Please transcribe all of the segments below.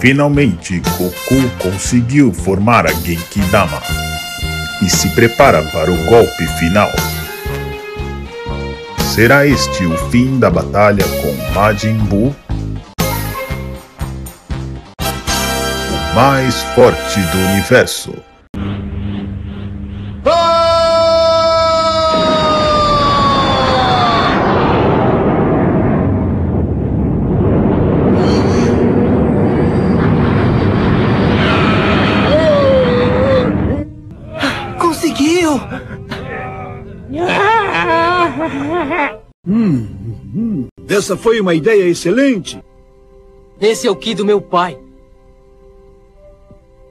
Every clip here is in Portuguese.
Finalmente, Goku conseguiu formar a Genkidama e se prepara para o golpe final. Será este o fim da batalha com Majin Buu? O mais forte do universo. Conseguiu! Essa foi uma ideia excelente. Esse é o Ki do meu pai.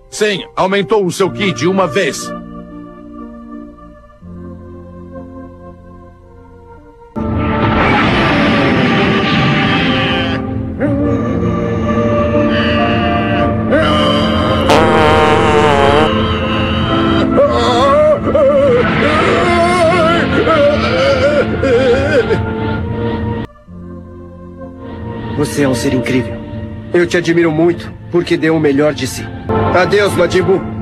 Sim, aumentou o seu Ki de uma vez. Você é um ser incrível. Eu te admiro muito porque deu o melhor de si. Adeus, Majin Buu.